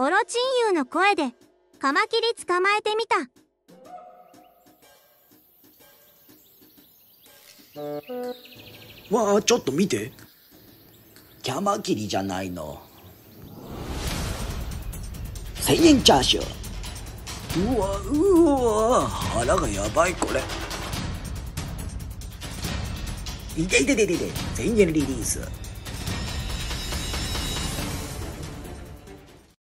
オロチンユーの声で、カマキリ捕まえてみた。わあ、ちょっと見て。キャマキリじゃないの。1000円チャーシュー。うわ、うわ、腹がやばい、これ。いていてててて、1000円リリース。